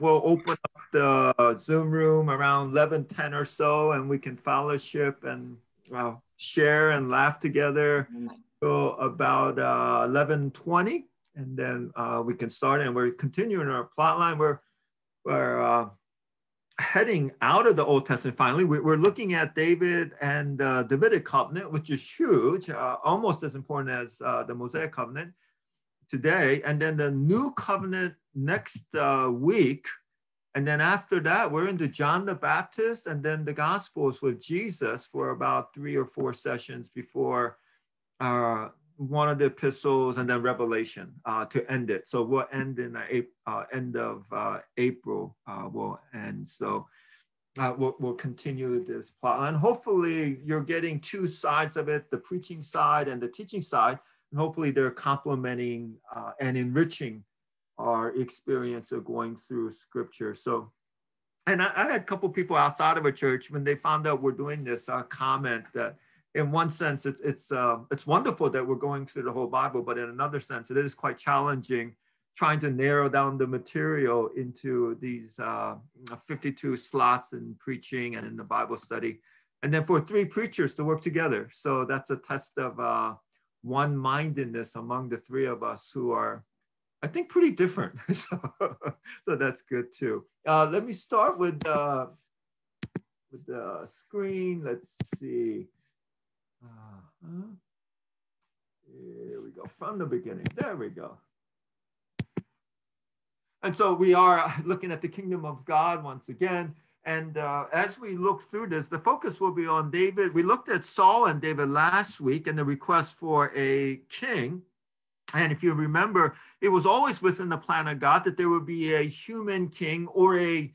we'll open up the Zoom room around 11:10 or so, and we can fellowship and share and laugh together. So about uh, 11:20, and then uh, we can start. And we're continuing our plot line. We're we're uh, heading out of the Old Testament. Finally, we, are looking at David and the Davidic covenant, which is huge, uh, almost as important as uh, the Mosaic covenant today. And then the new covenant next uh, week. And then after that, we're into John the Baptist and then the Gospels with Jesus for about three or four sessions before uh, one of the epistles and then Revelation uh, to end it. So we'll end in the uh, end of uh, April. Uh, we'll end. So uh, we'll, we'll continue this plot. And hopefully you're getting two sides of it, the preaching side and the teaching side. And hopefully they're complementing and enriching our experience of going through scripture. So, and I, I had a couple people outside of a church when they found out we're doing this uh, comment that in one sense it's it's uh, it's wonderful that we're going through the whole Bible, but in another sense it is quite challenging trying to narrow down the material into these uh, 52 slots in preaching and in the Bible study, and then for three preachers to work together. So that's a test of uh, one-mindedness among the three of us who are I think pretty different. so, so that's good too. Uh, let me start with uh, with the screen. Let's see. Uh, here we go from the beginning. There we go. And so we are looking at the kingdom of God once again. And uh, as we look through this, the focus will be on David. We looked at Saul and David last week and the request for a king. And if you remember, it was always within the plan of God that there would be a human king or a,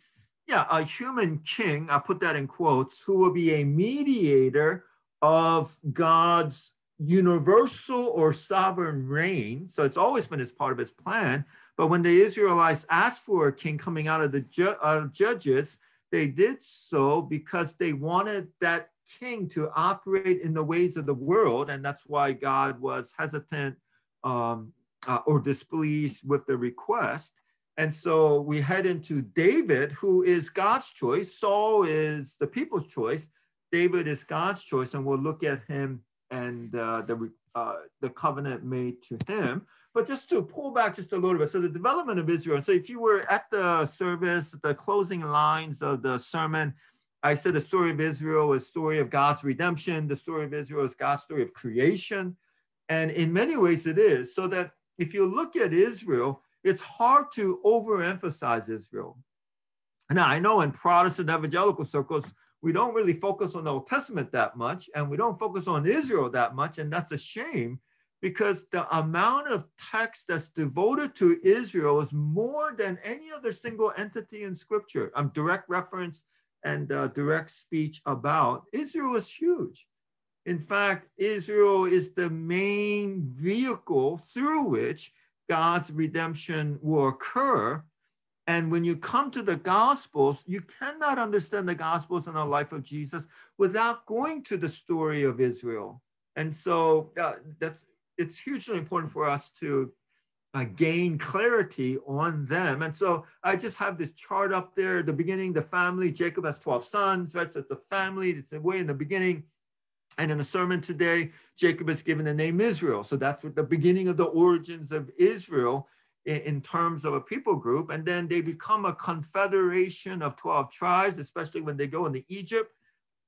yeah, a human king, I put that in quotes, who will be a mediator of God's universal or sovereign reign. So it's always been as part of his plan. But when the Israelites asked for a king coming out of the ju- uh, judges, they did so because they wanted that king to operate in the ways of the world. And that's why God was hesitant um, uh, or displeased with the request. And so we head into David, who is God's choice. Saul is the people's choice. David is God's choice, and we'll look at him and uh, the uh, the covenant made to him. But just to pull back just a little bit, so the development of Israel. So if you were at the service, the closing lines of the sermon, I said the story of Israel is story of God's redemption. The story of Israel is God's story of creation. And in many ways it is. So that if you look at Israel, it's hard to overemphasize Israel. Now, I know in Protestant evangelical circles, we don't really focus on the Old Testament that much, and we don't focus on Israel that much, and that's a shame because the amount of text that's devoted to Israel is more than any other single entity in Scripture. I'm um, direct reference and uh, direct speech about Israel is huge. In fact, Israel is the main vehicle through which God's redemption will occur. And when you come to the Gospels, you cannot understand the Gospels and the life of Jesus without going to the story of Israel. And so uh, that's it's hugely important for us to uh, gain clarity on them. And so I just have this chart up there. The beginning, the family. Jacob has 12 sons, right? So it's a family. It's a way in the beginning. And in the sermon today, Jacob is given the name Israel. So that's the beginning of the origins of Israel in, in, terms of a people group. And then they become a confederation of 12 tribes, especially when they go into Egypt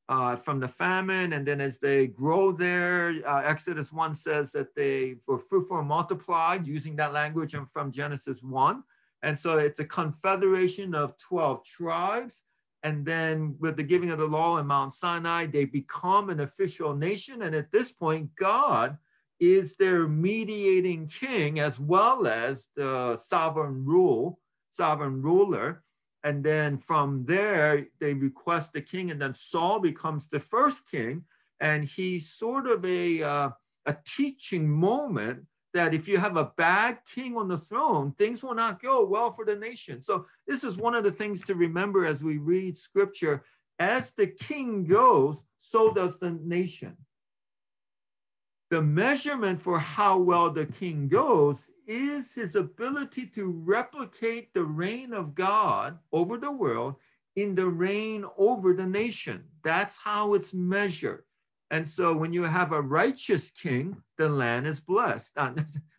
uh, from the famine. And then as they grow there, uh, Exodus 1 says that they were fruitful and multiplied, using that language and from Genesis 1. And so it's a confederation of 12 tribes. And then with the giving of the law in Mount Sinai, they become an official nation. And at this point, God is their mediating king as well as the sovereign rule, sovereign ruler. And then from there, they request the king, and then Saul becomes the first king. And he's sort of a, uh, a teaching moment that if you have a bad king on the throne, things will not go well for the nation. So, this is one of the things to remember as we read scripture. As the king goes, so does the nation. The measurement for how well the king goes is his ability to replicate the reign of God over the world in the reign over the nation. That's how it's measured. And so when you have a righteous king, the land is blessed.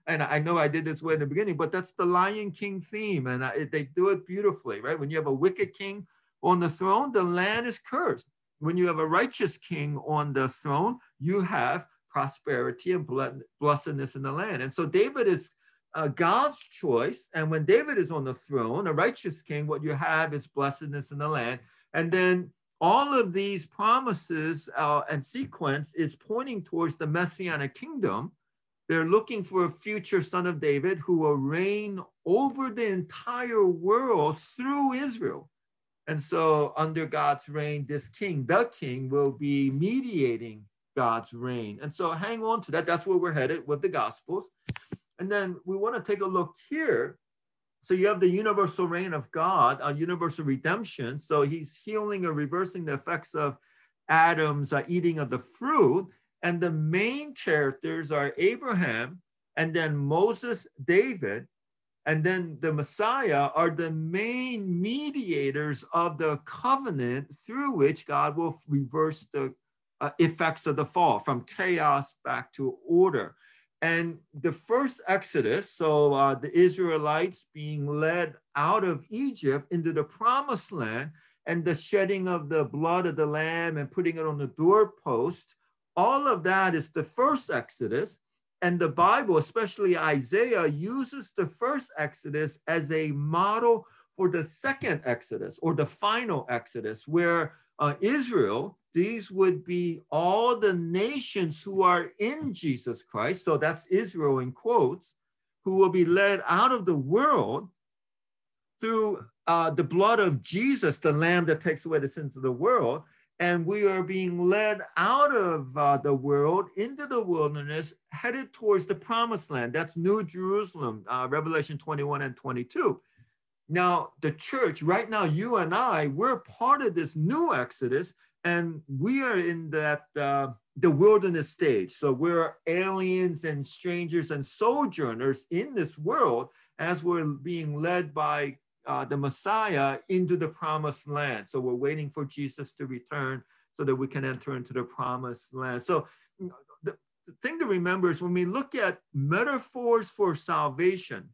And I know I did this way in the beginning, but that's the Lion King theme. And I, they do it beautifully, right? When you have a wicked king on the throne, the land is cursed. When you have a righteous king on the throne, you have prosperity and blessedness in the land. And so David is uh, God's choice. And when David is on the throne, a righteous king, what you have is blessedness in the land. And then all of these promises uh, and sequence is pointing towards the messianic kingdom. They're looking for a future son of David who will reign over the entire world through Israel. And so, under God's reign, this king, the king, will be mediating God's reign. And so, hang on to that. That's where we're headed with the Gospels. And then we want to take a look here. So you have the universal reign of God, a universal redemption. So he's healing or reversing the effects of Adam's uh, eating of the fruit. And the main characters are Abraham, and then Moses, David, and then the Messiah are the main mediators of the covenant through which God will reverse the uh, effects of the fall from chaos back to order. And the first Exodus, so uh, the Israelites being led out of Egypt into the promised land, and the shedding of the blood of the lamb and putting it on the doorpost, all of that is the first Exodus. And the Bible, especially Isaiah, uses the first Exodus as a model for the second Exodus or the final Exodus, where uh, Israel these would be all the nations who are in Jesus Christ. So that's Israel in quotes, who will be led out of the world through uh, the blood of Jesus, the lamb that takes away the sins of the world. And we are being led out of uh, the world into the wilderness, headed towards the promised land. That's New Jerusalem, uh, Revelation 21 and 22. Now, the church, right now, you and I, we're part of this new Exodus and we are in that uh, the wilderness stage. So we're aliens and strangers and sojourners in this world as we're being led by uh, the Messiah into the promised land. So we're waiting for Jesus to return so that we can enter into the promised land. So the, the thing to remember is when we look at metaphors for salvation,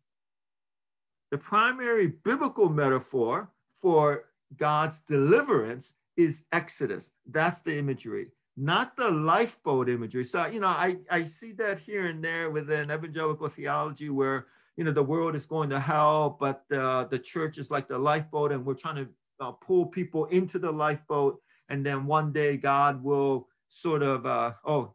the primary biblical metaphor for God's deliverance is Exodus. That's the imagery, not the lifeboat imagery. So, you know, I, I see that here and there within evangelical theology where, you know, the world is going to hell, but uh, the church is like the lifeboat and we're trying to uh, pull people into the lifeboat. And then one day God will sort of, uh, oh,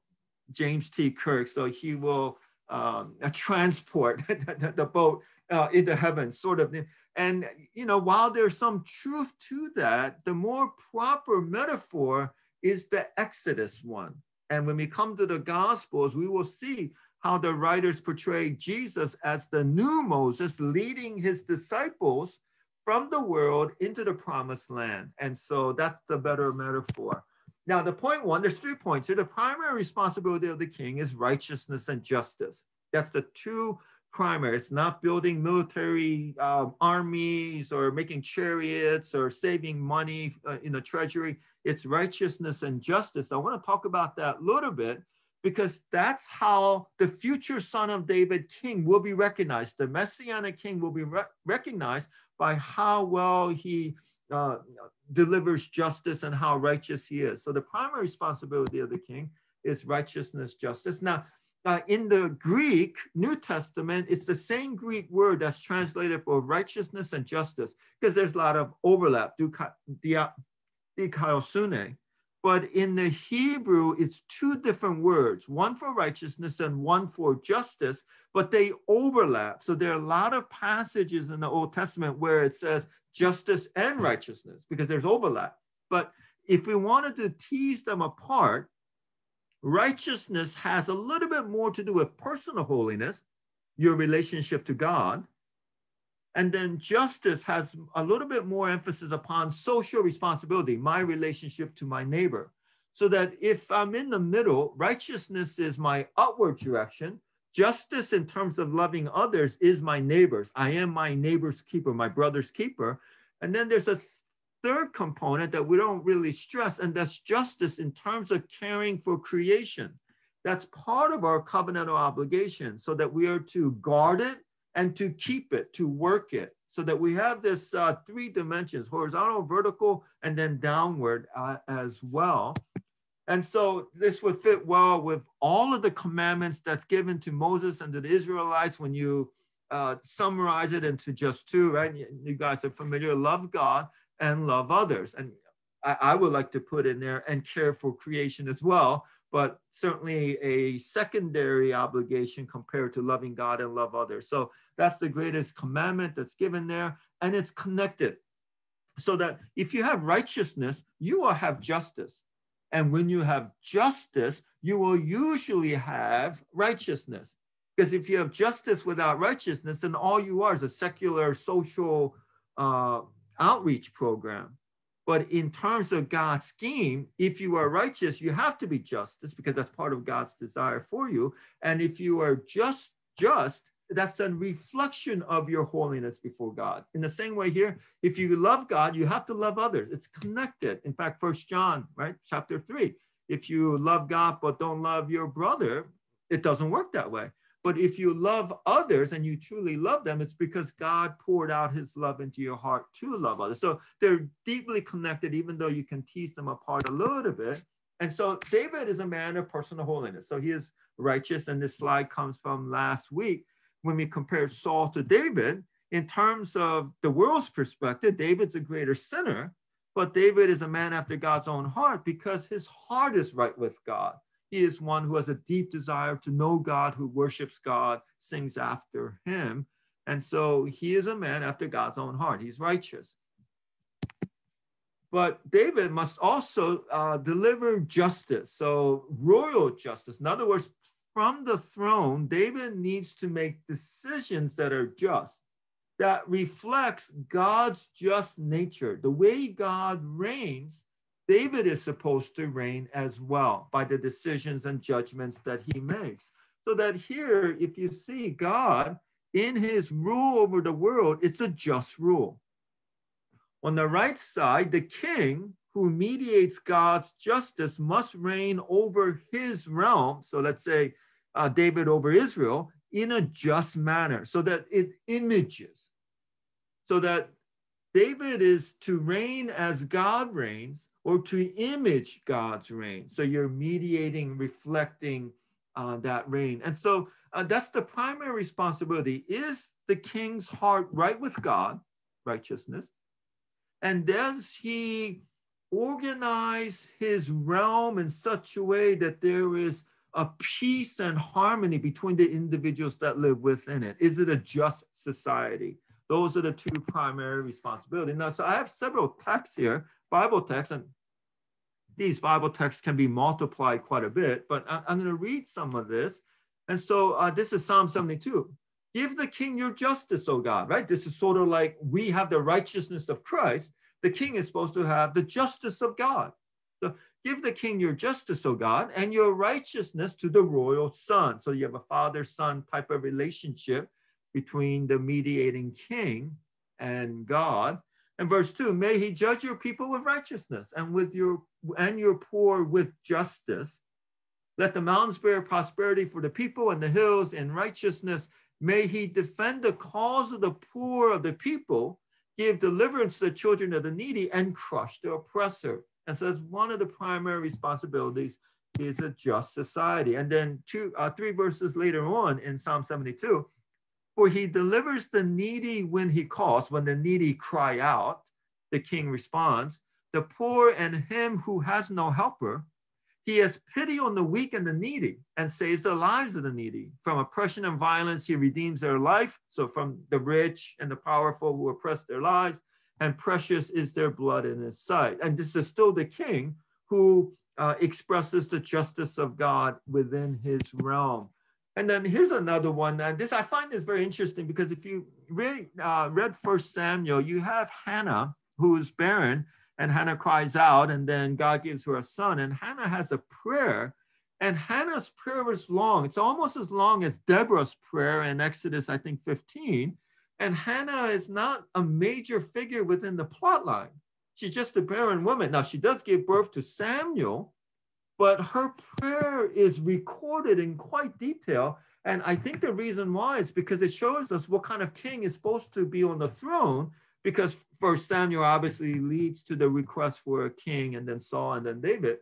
James T. Kirk, so he will um, transport the, the boat uh, into heaven, sort of. And, you know, while there's some truth to that, the more proper metaphor is the Exodus one. And when we come to the Gospels, we will see how the writers portray Jesus as the new Moses leading his disciples from the world into the promised land. And so that's the better metaphor. Now, the point one, there's three points here. The primary responsibility of the king is righteousness and justice. That's the two primary. It's not building military um, armies or making chariots or saving money uh, in the treasury. It's righteousness and justice. I want to talk about that a little bit because that's how the future son of David king will be recognized. The messianic king will be re recognized by how well he uh, delivers justice and how righteous he is. So the primary responsibility of the king is righteousness, justice. Now, uh, in the Greek New Testament, it's the same Greek word that's translated for righteousness and justice because there's a lot of overlap, dikaiosune. But in the Hebrew, it's two different words, one for righteousness and one for justice, but they overlap. So there are a lot of passages in the Old Testament where it says justice and righteousness because there's overlap. But if we wanted to tease them apart, Righteousness has a little bit more to do with personal holiness, your relationship to God. And then justice has a little bit more emphasis upon social responsibility, my relationship to my neighbor. So that if I'm in the middle, righteousness is my upward direction, justice in terms of loving others is my neighbors. I am my neighbor's keeper, my brother's keeper. And then there's a third component that we don't really stress, and that's justice in terms of caring for creation. That's part of our covenantal obligation so that we are to guard it and to keep it, to work it, so that we have this uh, three dimensions, horizontal, vertical, and then downward uh, as well. And so this would fit well with all of the commandments that's given to Moses and to the Israelites when you uh, summarize it into just two, right? You guys are familiar, love God and love others. And I, I would like to put in there and care for creation as well, but certainly a secondary obligation compared to loving God and love others. So that's the greatest commandment that's given there, and it's connected. So that if you have righteousness, you will have justice. And when you have justice, you will usually have righteousness. Because if you have justice without righteousness, then all you are is a secular social uh, outreach program. But in terms of God's scheme, if you are righteous, you have to be justice because that's part of God's desire for you. And if you are just just, that's a reflection of your holiness before God. In the same way here, if you love God, you have to love others. It's connected. In fact, First John, right, chapter three. If you love God but don't love your brother, it doesn't work that way. But if you love others and you truly love them, it's because God poured out his love into your heart to love others. So they're deeply connected, even though you can tease them apart a little bit. And so David is a man of personal holiness. So he is righteous. And this slide comes from last week when we compared Saul to David. In terms of the world's perspective, David's a greater sinner, but David is a man after God's own heart because his heart is right with God. He is one who has a deep desire to know God, who worships God, sings after him. And so he is a man after God's own heart. He's righteous. But David must also uh, deliver justice, so royal justice. In other words, from the throne, David needs to make decisions that are just, that reflects God's just nature. The way God reigns David is supposed to reign as well by the decisions and judgments that he makes. So that here, if you see God in his rule over the world, it's a just rule. On the right side, the king who mediates God's justice must reign over his realm. So let's say uh, David over Israel in a just manner so that it images, so that David is to reign as God reigns or to image God's reign. So you're mediating, reflecting uh, that reign. And so uh, that's the primary responsibility. Is the king's heart right with God, righteousness? And does he organize his realm in such a way that there is a peace and harmony between the individuals that live within it? Is it a just society? Those are the two primary responsibilities. Now, so I have several texts here Bible texts, and these Bible texts can be multiplied quite a bit, but I, am going to read some of this. And so uh, this is Psalm 72. Give the king your justice, O God, right? This is sort of like we have the righteousness of Christ. The king is supposed to have the justice of God. So give the king your justice, O God, and your righteousness to the royal son. So you have a father son type of relationship between the mediating king and God. And verse two, may he judge your people with righteousness and with your and your poor with justice. Let the mountains bear prosperity for the people and the hills in righteousness. May he defend the cause of the poor of the people, give deliverance to the children of the needy, and crush the oppressor. And so that's one of the primary responsibilities is a just society. And then two, uh, three verses later on in Psalm 72, for he delivers the needy when he calls, when the needy cry out, the king responds, the poor and him who has no helper. He has pity on the weak and the needy and saves the lives of the needy. From oppression and violence, he redeems their life. So, from the rich and the powerful who oppress their lives, and precious is their blood in his sight. And this is still the king who uh, expresses the justice of God within his realm. And then here's another one. And this I find is very interesting because if you really uh, read First Samuel, you have Hannah who is barren, and Hannah cries out, and then God gives her a son. And Hannah has a prayer And Hannah's prayer was long. It's almost as long as Deborah's prayer in Exodus, I think, 15. And Hannah is not a major figure within the plot line. She's just a barren woman. Now, she does give birth to Samuel, but her prayer is recorded in quite detail. And I think the reason why is because it shows us what kind of king is supposed to be on the throne. Because First Samuel obviously leads to the request for a king, and then Saul, and then David.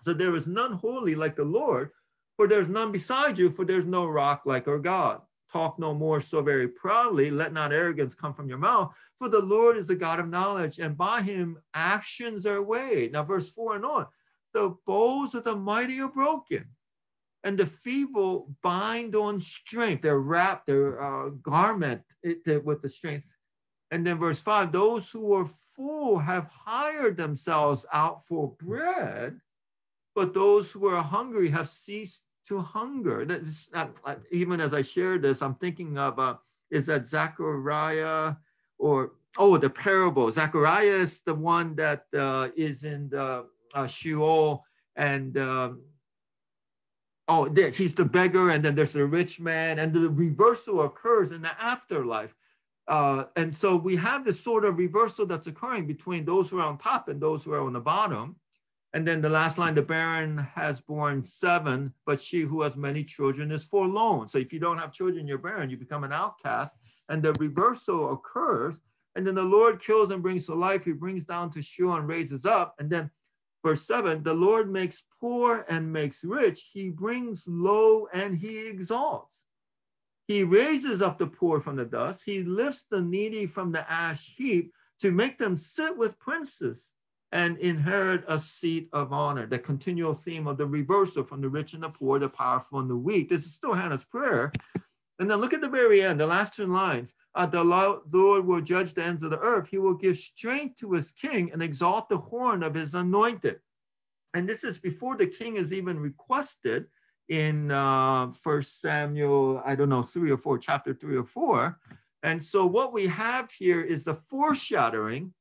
So there is none holy like the Lord, for there's none beside you, for there's no rock like our God talk no more so very proudly. Let not arrogance come from your mouth. For the Lord is a God of knowledge, and by him actions are weighed. Now, verse 4 and on. The bows of the mighty are broken, and the feeble bind on strength. They're wrapped, their uh, garment it, with the strength. And then verse 5 those who are full have hired themselves out for bread, but those who are hungry have ceased to hunger. That's, uh, even as I share this, I'm thinking of uh, is that Zechariah or oh the parable. Zechariah is the one that uh, is in the uh, Sheol and um, oh he's the beggar and then there's the rich man and the reversal occurs in the afterlife. Uh, and so we have this sort of reversal that's occurring between those who are on top and those who are on the bottom. And then the last line, the barren has born seven, but she who has many children is forlorn. So if you don't have children, you're barren, you become an outcast. And the reversal occurs. And then the Lord kills and brings to life. He brings down to Sheol and raises up. And then verse seven, the Lord makes poor and makes rich. He brings low and he exalts. He raises up the poor from the dust. He lifts the needy from the ash heap to make them sit with princes and inherit a seat of honor. The continual theme of the reversal from the rich and the poor, the powerful and the weak. This is still Hannah's prayer. And then look at the very end, the last two lines. Uh, the Lord will judge the ends of the earth. He will give strength to his king and exalt the horn of his anointed. And this is before the king is even requested in uh, First Samuel, I don't know, three or four, chapter three or four. And so what we have here is the foreshadowing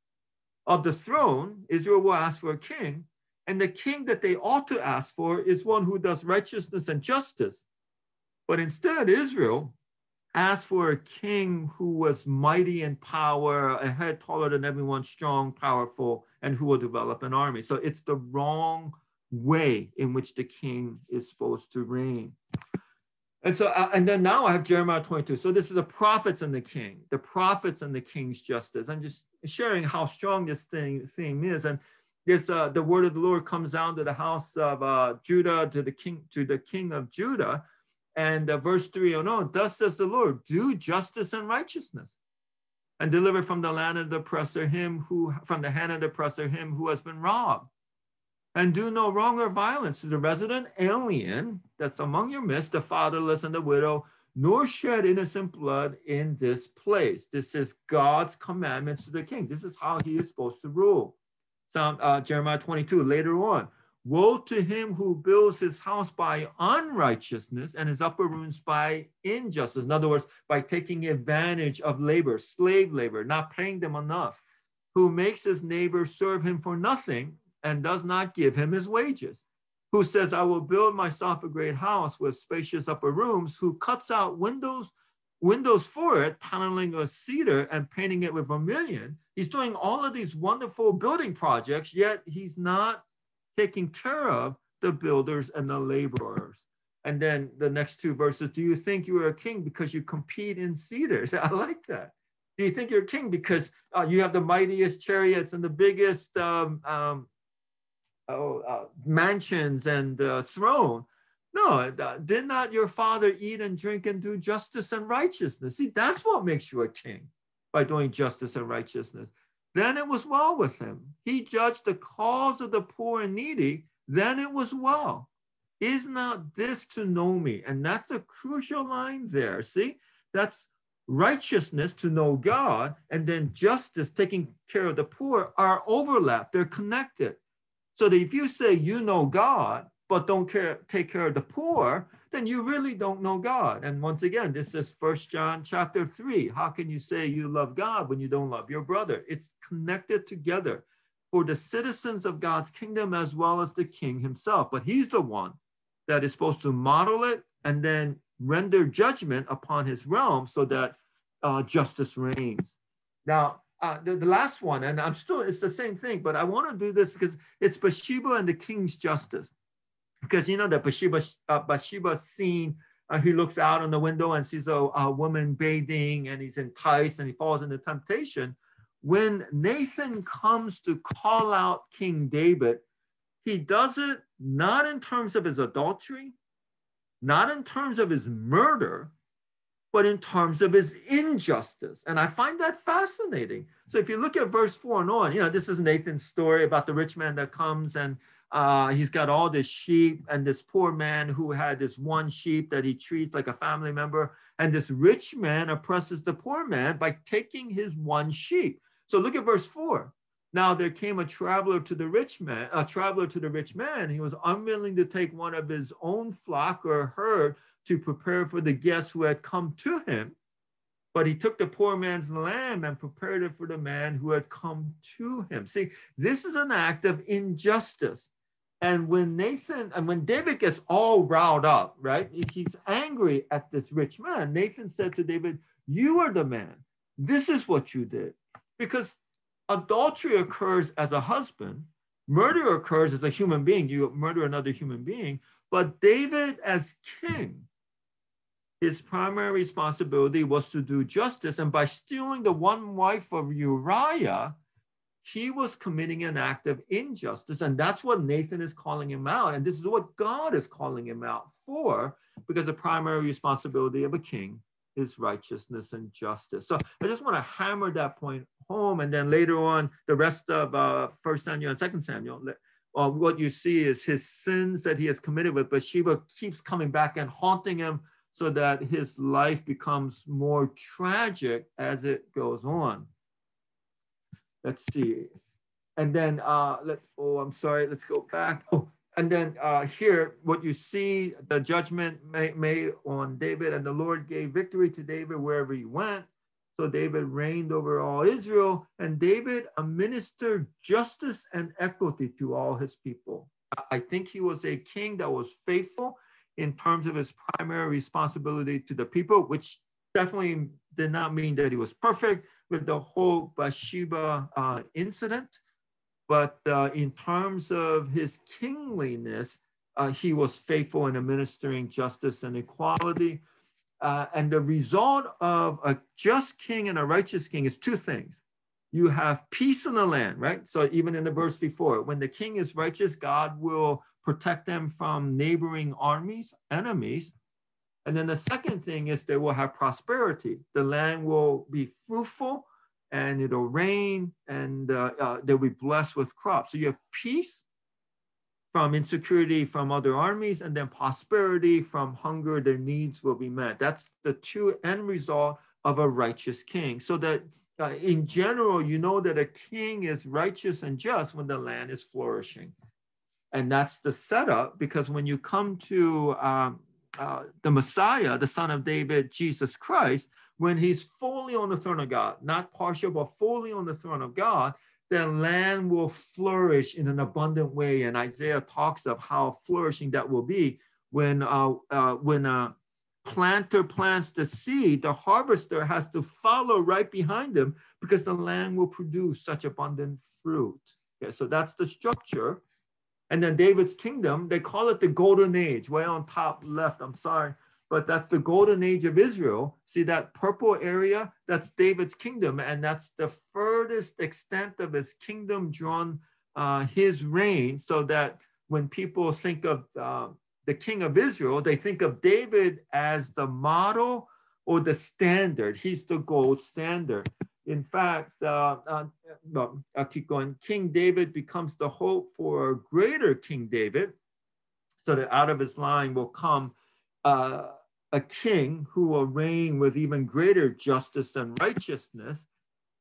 of the throne, Israel will ask for a king. And the king that they ought to ask for is one who does righteousness and justice. But instead, Israel asked for a king who was mighty in power, a head taller than everyone, strong, powerful, and who will develop an army. So it's the wrong way in which the king is supposed to reign. And so, uh, and then now I have Jeremiah 22. So this is the prophets and the king, the prophets and the king's justice. I'm just sharing how strong this thing theme is. And this uh, the word of the Lord comes down to the house of uh, Judah, to the king, to the king of Judah. And uh, verse 3 oh no, thus says the Lord, do justice and righteousness, and deliver from the land of the oppressor him who from the hand of the oppressor him who has been robbed. And do no wrong or violence to the resident alien that's among your midst, the fatherless and the widow, nor shed innocent blood in this place. This is God's commandments to the king. This is how he is supposed to rule. Psalm uh, Jeremiah 22, later on. Woe to him who builds his house by unrighteousness and his upper rooms by injustice. In other words, by taking advantage of labor, slave labor, not paying them enough, who makes his neighbor serve him for nothing and does not give him his wages who says, I will build myself a great house with spacious upper rooms, who cuts out windows, windows for it, paneling of cedar and painting it with vermilion. He's doing all of these wonderful building projects, yet he's not taking care of the builders and the laborers. And then the next two verses, do you think you are a king because you compete in cedars? I like that. Do you think you're a king because uh, you have the mightiest chariots and the biggest um, um, Uh, uh, mansions and uh, throne. No, uh, did not your father eat and drink and do justice and righteousness? See, that's what makes you a king by doing justice and righteousness. Then it was well with him. He judged the cause of the poor and needy. Then it was well. Is not this to know me? And that's a crucial line there. See, that's righteousness to know God, and then justice, taking care of the poor, are overlapped. They're connected. So that if you say you know God, but don't care, take care of the poor, then you really don't know God. And once again, this is First John chapter 3. How can you say you love God when you don't love your brother? It's connected together for the citizens of God's kingdom as well as the king himself. But he's the one that is supposed to model it and then render judgment upon his realm so that uh, justice reigns. Now, uh, the, the last one, and I'm still, it's the same thing, but I want to do this because it's Bathsheba and the king's justice. Because you know the Bathsheba, uh, Bathsheba scene, uh, he looks out on the window and sees a, a woman bathing and he's enticed and he falls into temptation. When Nathan comes to call out King David, he does it not in terms of his adultery, not in terms of his murder, but in terms of his injustice. And I find that fascinating. So if you look at verse four and on, you know, this is Nathan's story about the rich man that comes and uh, he's got all this sheep and this poor man who had this one sheep that he treats like a family member. And this rich man oppresses the poor man by taking his one sheep. So look at verse four. Now there came a traveler to the rich man, a traveler to the rich man. He was unwilling to take one of his own flock or herd to prepare for the guests who had come to him. But he took the poor man's lamb and prepared it for the man who had come to him. See, this is an act of injustice. And when Nathan and when David gets all riled up, right, he's angry at this rich man. Nathan said to David, You are the man. This is what you did. Because adultery occurs as a husband, murder occurs as a human being. You murder another human being. But David, as king, his primary responsibility was to do justice. And by stealing the one wife of Uriah, he was committing an act of injustice. And that's what Nathan is calling him out. And this is what God is calling him out for, because the primary responsibility of a king is righteousness and justice. So I just want to hammer that point home. And then later on, the rest of uh, First Samuel and Second Samuel, uh, what you see is his sins that he has committed with Bathsheba keeps coming back and haunting him so that his life becomes more tragic as it goes on. Let's see. And then uh, let's, oh, I'm sorry, let's go back. Oh, and then uh, here, what you see, the judgment made, made on David, and the Lord gave victory to David wherever he went. So David reigned over all Israel, and David administered justice and equity to all his people. I think he was a king that was faithful in terms of his primary responsibility to the people, which definitely did not mean that he was perfect with the whole Bathsheba uh, incident. But uh, in terms of his kingliness, uh, he was faithful in administering justice and equality. Uh, and the result of a just king and a righteous king is two things. You have peace in the land, right? So even in the verse before, when the king is righteous, God will protect them from neighboring armies, enemies. And then the second thing is they will have prosperity. The land will be fruitful and it'll rain and uh, uh, they'll be blessed with crops. So you have peace from insecurity from other armies and then prosperity from hunger, their needs will be met. That's the two end result of a righteous king. So that uh, in general, you know that a king is righteous and just when the land is flourishing. And that's the setup because when you come to um, uh, the Messiah, the son of David, Jesus Christ, when he's fully on the throne of God, not partial, but fully on the throne of God, then land will flourish in an abundant way. And Isaiah talks of how flourishing that will be when, uh, uh, when a planter plants the seed, the harvester has to follow right behind him because the land will produce such abundant fruit. Okay, so that's the structure. And then David's kingdom, they call it the golden age, way on top left. I'm sorry, but that's the golden age of Israel. See that purple area? That's David's kingdom. And that's the furthest extent of his kingdom drawn uh, his reign, so that when people think of uh, the king of Israel, they think of David as the model or the standard. He's the gold standard. In fact, uh, uh, I'll keep going. King David becomes the hope for a greater King David, so that out of his line will come uh, a king who will reign with even greater justice and righteousness.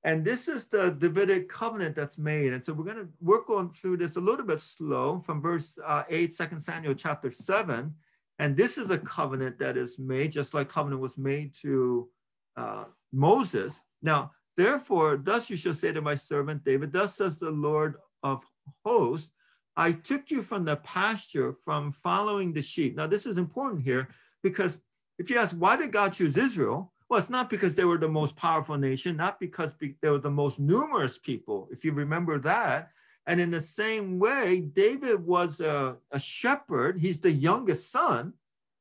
And this is the Davidic covenant that's made. And so we're going to work on through this a little bit slow from verse uh, 8, 2 Samuel chapter 7. And this is a covenant that is made, just like covenant was made to uh, Moses. Now, Therefore, thus you shall say to my servant David, Thus says the Lord of hosts, I took you from the pasture, from following the sheep. Now, this is important here because if you ask, why did God choose Israel? Well, it's not because they were the most powerful nation, not because they were the most numerous people, if you remember that. And in the same way, David was a, a shepherd. He's the youngest son.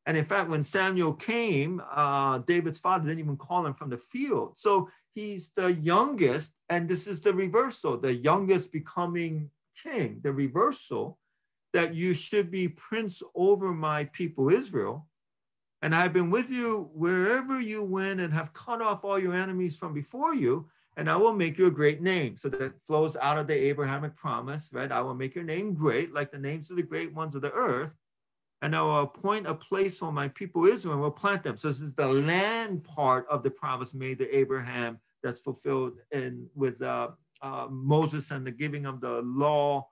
And in fact, when Samuel came, uh, David's father didn't even call him from the field. So he's the youngest, and this is the reversal the youngest becoming king, the reversal that you should be prince over my people Israel. And I've been with you wherever you went and have cut off all your enemies from before you, and I will make you a great name. So that flows out of the Abrahamic promise, right? I will make your name great, like the names of the great ones of the earth. And I will appoint a place for my people Israel and will plant them. So this is the land part of the promise made to Abraham that's fulfilled in with uh, uh, Moses and the giving of the law,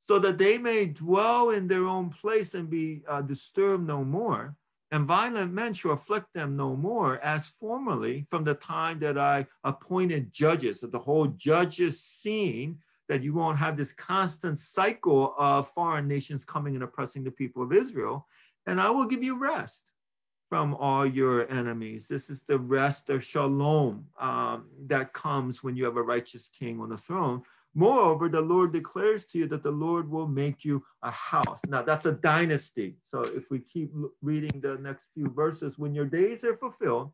so that they may dwell in their own place and be uh, disturbed no more. And violent men shall afflict them no more, as formerly from the time that I appointed judges. That the whole judges scene that you won't have this constant cycle of foreign nations coming and oppressing the people of Israel. And I will give you rest from all your enemies. This is the rest of shalom um, that comes when you have a righteous king on the throne. Moreover, the Lord declares to you that the Lord will make you a house. Now, that's a dynasty. So, if we keep reading the next few verses, when your days are fulfilled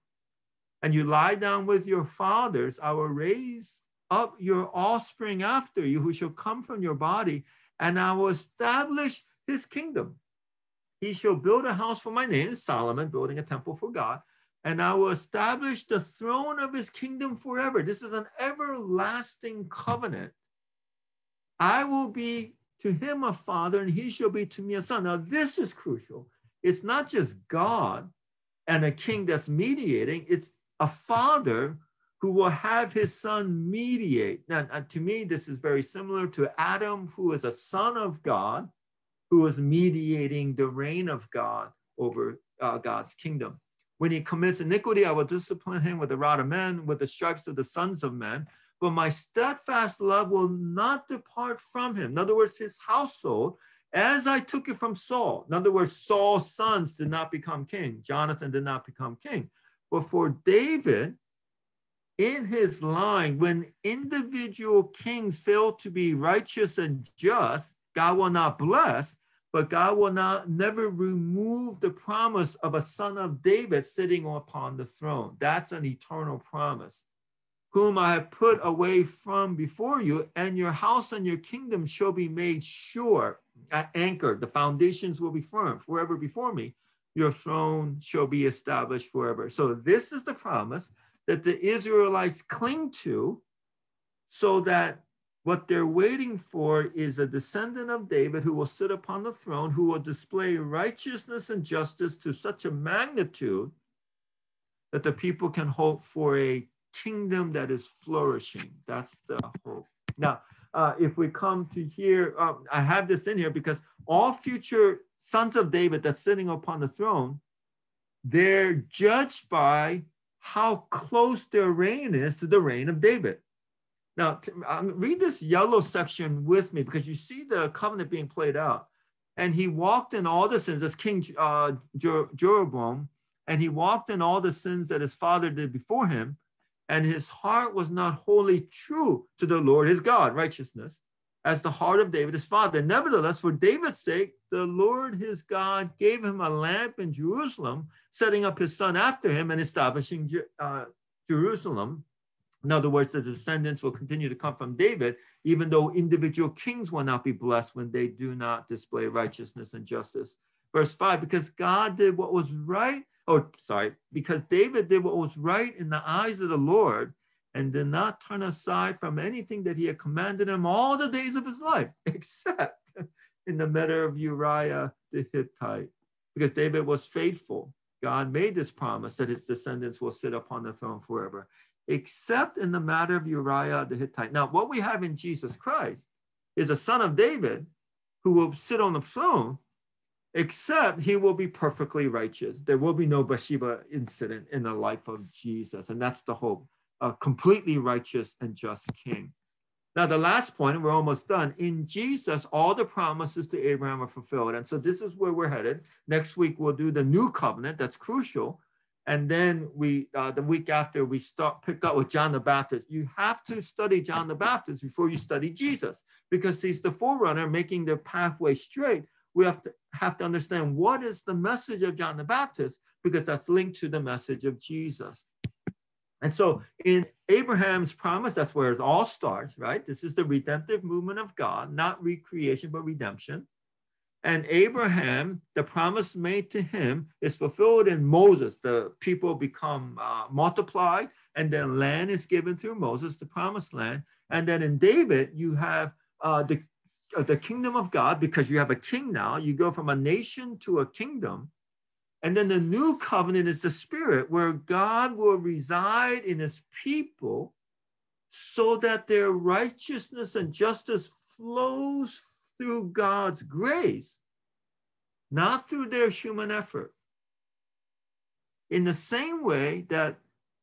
and you lie down with your fathers, I will raise up your offspring after you, who shall come from your body, and I will establish his kingdom. He shall build a house for my name, Solomon, building a temple for God, and I will establish the throne of his kingdom forever. This is an everlasting covenant. I will be to him a father, and he shall be to me a son. Now, this is crucial. It's not just God and a king that's mediating, it's a father who will have his son mediate. Now, to me, this is very similar to Adam, who is a son of God who was mediating the reign of God over uh, God's kingdom. When he commits iniquity, I will discipline him with the rod of men, with the stripes of the sons of men. But my steadfast love will not depart from him. In other words, his household, as I took it from Saul. In other words, Saul's sons did not become king. Jonathan did not become king. But for David, in his line, when individual kings fail to be righteous and just, God will not bless, but God will not never remove the promise of a son of David sitting upon the throne. That's an eternal promise. Whom I have put away from before you, and your house and your kingdom shall be made sure, uh, anchored. The foundations will be firm forever before me. Your throne shall be established forever. So, this is the promise that the Israelites cling to so that what they're waiting for is a descendant of David who will sit upon the throne, who will display righteousness and justice to such a magnitude that the people can hope for a kingdom that is flourishing. That's the hope. Now, uh, if we come to here, uh, I have this in here because all future sons of David that's sitting upon the throne, they're judged by how close their reign is to the reign of David. Now, um, read this yellow section with me because you see the covenant being played out. And he walked in all the sins as King uh, Jeroboam, and he walked in all the sins that his father did before him. And his heart was not wholly true to the Lord his God, righteousness, as the heart of David his father. Nevertheless, for David's sake, the Lord his God gave him a lamp in Jerusalem, setting up his son after him and establishing uh, Jerusalem in other words, the descendants will continue to come from David, even though individual kings will not be blessed when they do not display righteousness and justice. Verse 5 because God did what was right, or sorry, because David did what was right in the eyes of the Lord and did not turn aside from anything that he had commanded him all the days of his life, except in the matter of Uriah the Hittite. Because David was faithful, God made this promise that his descendants will sit upon the throne forever except in the matter of Uriah the Hittite. Now, what we have in Jesus Christ is a son of David who will sit on the throne, except he will be perfectly righteous. There will be no Bathsheba incident in the life of Jesus. And that's the hope a completely righteous and just king. Now, the last point, we're almost done. In Jesus, all the promises to Abraham are fulfilled. And so this is where we're headed. Next week, we'll do the new covenant. That's crucial. And then we, uh, the week after, we start pick up with John the Baptist. You have to study John the Baptist before you study Jesus, because he's the forerunner making the pathway straight. We have to have to understand what is the message of John the Baptist, because that's linked to the message of Jesus. And so in Abraham's promise, that's where it all starts, right? This is the redemptive movement of God, not recreation, but redemption. And Abraham, the promise made to him is fulfilled in Moses. The people become uh, multiplied, and then land is given through Moses, the promised land. And then in David, you have uh, the, uh, the kingdom of God because you have a king now. You go from a nation to a kingdom. And then the new covenant is the spirit where God will reside in his people so that their righteousness and justice flows through God's grace, not through their human effort. In the same way that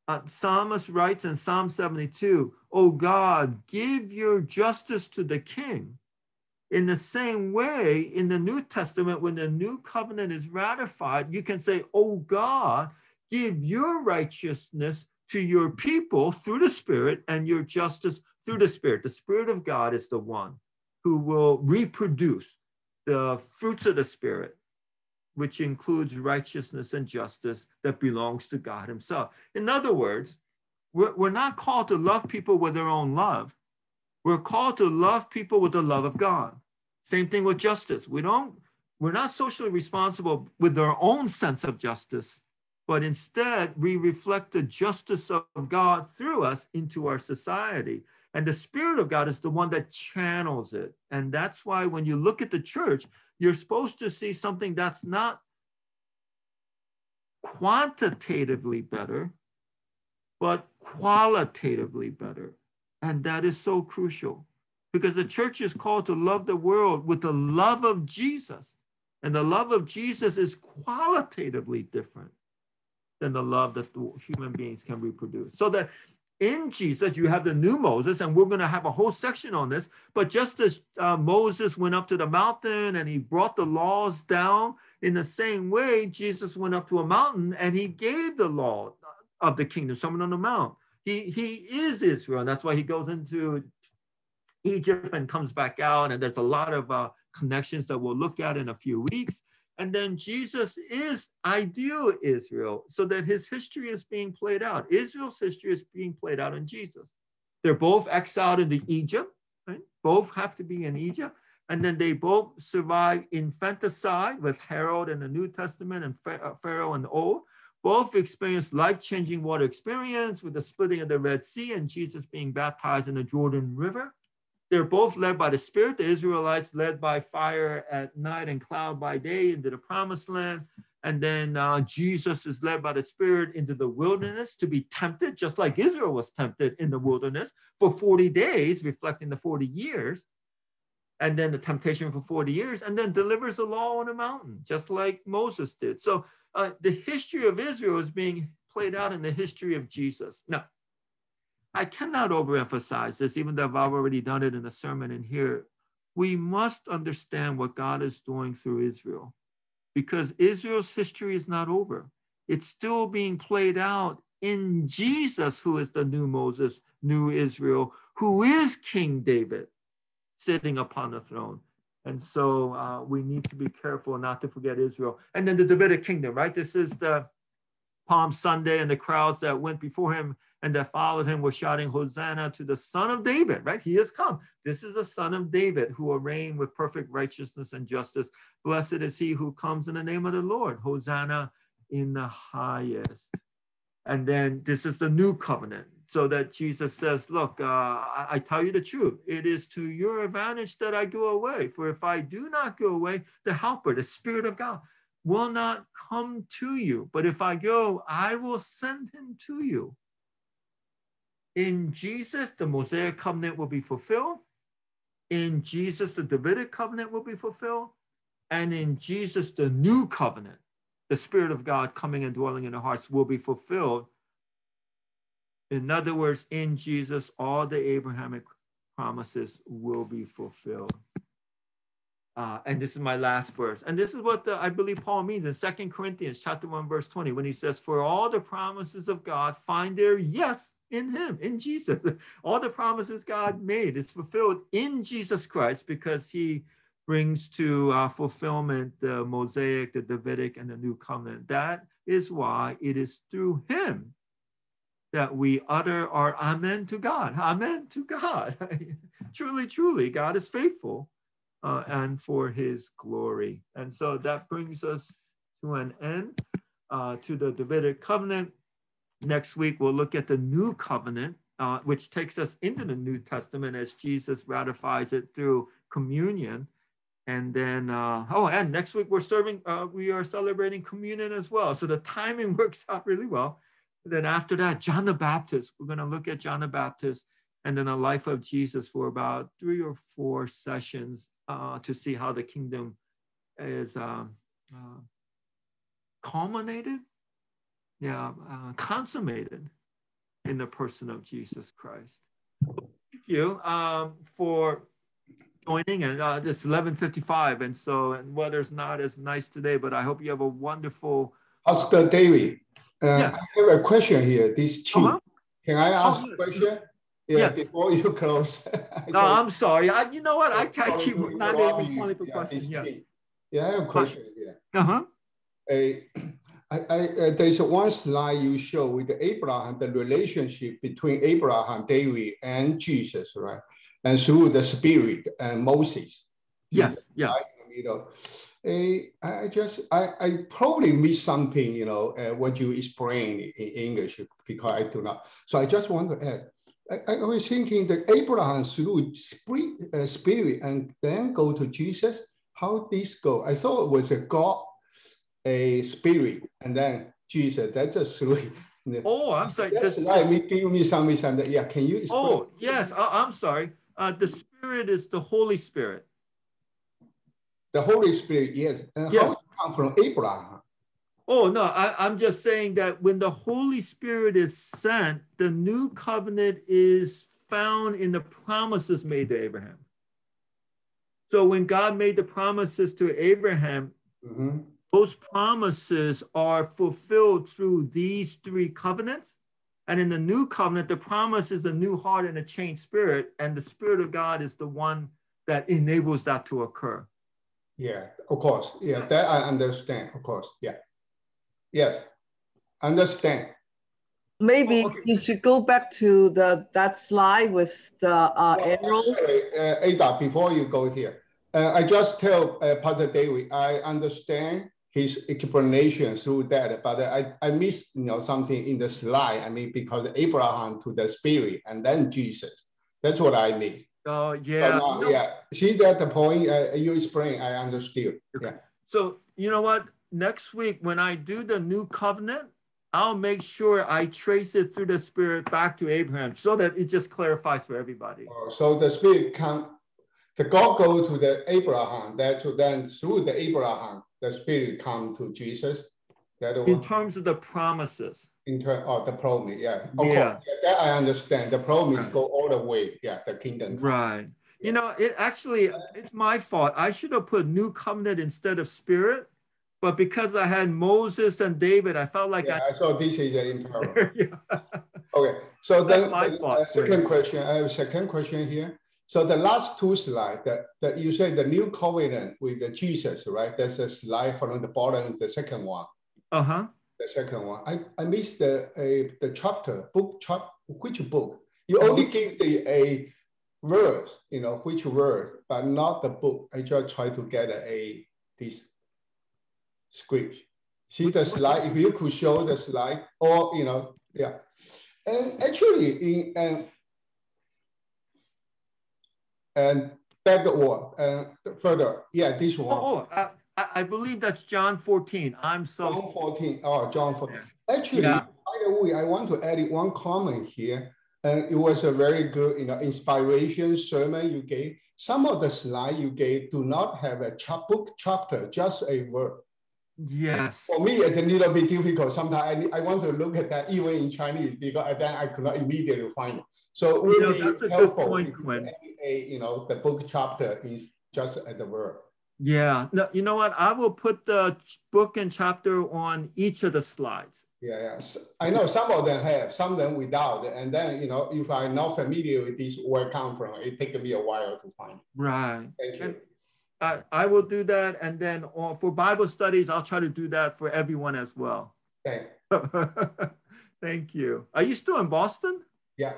uh, Psalmist writes in Psalm 72, Oh God, give your justice to the king in the same way, in the New Testament, when the new covenant is ratified, you can say, Oh God, give your righteousness to your people through the Spirit and your justice through the Spirit. The Spirit of God is the one who will reproduce the fruits of the Spirit, which includes righteousness and justice that belongs to God Himself. In other words, we're, we're not called to love people with their own love. We're called to love people with the love of God. Same thing with justice. We don't, we're not socially responsible with our own sense of justice, but instead we reflect the justice of God through us into our society. And the Spirit of God is the one that channels it. And that's why when you look at the church, you're supposed to see something that's not quantitatively better, but qualitatively better. And that is so crucial because the church is called to love the world with the love of Jesus. And the love of Jesus is qualitatively different than the love that the human beings can reproduce. So that in Jesus, you have the new Moses, and we're going to have a whole section on this. But just as uh, Moses went up to the mountain and he brought the laws down, in the same way, Jesus went up to a mountain and he gave the law of the kingdom, sermon on the mount. He, he is Israel. And that's why he goes into Egypt and comes back out. And there's a lot of uh, connections that we'll look at in a few weeks. And then Jesus is ideal Israel, so that his history is being played out. Israel's history is being played out in Jesus. They're both exiled into Egypt, right? Both have to be in Egypt. And then they both survive infanticide with Herod in the New Testament and uh, Pharaoh in the Old. Both experienced life-changing water experience with the splitting of the Red Sea and Jesus being baptized in the Jordan River. They're both led by the Spirit. The Israelites led by fire at night and cloud by day into the promised land. And then uh, Jesus is led by the Spirit into the wilderness to be tempted, just like Israel was tempted in the wilderness for 40 days, reflecting the 40 years. And then the temptation for 40 years, and then delivers the law on a mountain, just like Moses did. So uh, the history of Israel is being played out in the history of Jesus. Now, I cannot overemphasize this, even though I've already done it in the sermon in here. We must understand what God is doing through Israel because Israel's history is not over. It's still being played out in Jesus, who is the new Moses, new Israel, who is King David sitting upon the throne. And so uh, we need to be careful not to forget Israel. And then the Davidic kingdom, right? This is the Palm Sunday, and the crowds that went before him and that followed him were shouting, Hosanna to the Son of David, right? He has come. This is the Son of David who will reign with perfect righteousness and justice. Blessed is he who comes in the name of the Lord. Hosanna in the highest. And then this is the new covenant. So that Jesus says, Look, uh, I, I tell you the truth. It is to your advantage that I go away. For if I do not go away, the Helper, the Spirit of God, will not come to you. But if I go, I will send him to you. In Jesus, the Mosaic covenant will be fulfilled. In Jesus, the Davidic covenant will be fulfilled. And in Jesus, the new covenant, the Spirit of God coming and dwelling in our hearts will be fulfilled. In other words, in Jesus, all the Abrahamic promises will be fulfilled. Uh, and this is my last verse. And this is what the, I believe Paul means in Second Corinthians chapter 1, verse 20, when he says, For all the promises of God find their yes in him, in Jesus. All the promises God made is fulfilled in Jesus Christ because he brings to uh, fulfillment the Mosaic, the Davidic, and the New Covenant. That is why it is through him that we utter our amen to God. Amen to God. truly, truly, God is faithful uh, and for his glory. And so that brings us to an end uh, to the Davidic covenant. Next week, we'll look at the new covenant, uh, which takes us into the New Testament as Jesus ratifies it through communion. And then, uh, oh, and next week we're serving, uh, we are celebrating communion as well. So the timing works out really well. Then after that, John the Baptist, we're going to look at John the Baptist and then the life of Jesus for about three or four sessions uh, to see how the kingdom is um, uh, culminated, yeah, uh, consummated in the person of Jesus Christ. Thank you um, for joining, and uh, it's 11:55, and so and weather's not as nice today, but I hope you have a wonderful. Pastor David, uh, yeah. I have a question here. This two, uh-huh. can I ask oh, a question? Yeah, yes. before you close. no, I'm sorry. I, you know what? I, I keep not able to for questions. Yeah. yeah, I have a question here. Uh-huh. A, I, I, uh, there's one slide you show with Abraham, the relationship between Abraham, David, and Jesus, right? And through the Spirit and Moses. Yes, yeah. You know, I just, I, I probably missed something, you know, uh, what you explained in English because I do not. So I just want to add, I, I was thinking that Abraham through spirit, uh, spirit and then go to Jesus. How this go? I thought it was a God, a spirit, and then Jesus. That's a through. Oh, I'm sorry. That's like me give me some misunderstanding. Yeah, can you? Explain? Oh, yes. I, am sorry. Uh, the Spirit is the Holy Spirit. The Holy Spirit, yes. And yeah. how it come from Abraham? Oh, no, I, am just saying that when the Holy Spirit is sent, the new covenant is found in the promises made to Abraham. So when God made the promises to Abraham, mm-hmm. those promises are fulfilled through these three covenants. And in the new covenant, the promise is a new heart and a changed spirit. And the Spirit of God is the one that enables that to occur. Yeah, of course. Yeah, that I understand. Of course. Yeah. Yes, understand. Maybe oh, okay. you should go back to the that slide with the uh, well, arrow. Sorry, uh, Ada, before you go here, uh, I just tell uh, Pastor David, I understand his explanation through that, but I, I missed you know something in the slide. I mean, because Abraham to the spirit and then Jesus. That's what I missed. Oh yeah, no. yeah. See that the point uh, you explain, I understood. Okay. Yeah. So you know what? Next week when I do the new covenant, I'll make sure I trace it through the spirit back to Abraham so that it just clarifies for everybody. Oh, so the spirit can the God go to the Abraham, that then through the Abraham, the spirit come to Jesus. That in terms of the promises. In terms of uh, the promise, yeah. Of yeah. Course, yeah. That I understand. The promise right. go all the way, yeah, the kingdom. Right. You know, it actually it's my fault. I should have put new covenant instead of spirit but because I had Moses and David, I felt like yeah, I, I saw this is in parallel. yeah. Okay, so then the second question, I have a second question here. So the last two slides that, that you say the new covenant with the Jesus, right? That's a slide from the bottom, the second one. Uh-huh. The second one. I, I missed the a, the chapter, book chap which book? You only give the a verse, you know, which verse, but not the book. I just try to get a, a this script. See the slide, if you could show the slide or, you know, yeah. And actually in, um, and, and backward and um, further, yeah, this oh, one. Oh, oh I, I believe that's John 14. I'm so. John 14, oh, John 14. Actually, yeah. by the way, I want to add one comment here. And it was a very good, you know, inspiration sermon you gave. Some of the slides you gave do not have a chap book chapter, just a word Yes. For me, it's a little bit difficult. Sometimes I, I want to look at that even in Chinese because then I could not immediately find it. So it You know, be that's a good helpful point, if Quinn. A, you know, the book chapter is just at the word. Yeah. No, you know what? I will put the book and chapter on each of the slides. Yeah, yeah. S- I know some of them have, some of them without. And then, you know, if I'm not familiar with this word come from, it takes me a while to find. It. Right. Thank you. And- I, I will do that. And then for Bible studies, I'll try to do that for everyone as well. Thank, Thank you. Are you still in Boston? yeah,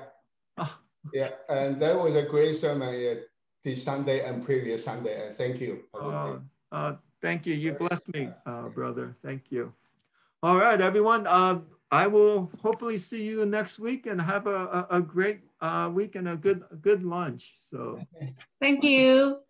Oh, yeah. And that was a great sermon uh, this Sunday and previous Sunday. And thank you. uh, uh, thank you. You blessed me, uh, brother. Thank you. All right, everyone. Uh, I will hopefully see you next week and have a, a, a great uh, week and a good a good lunch. So Thank you.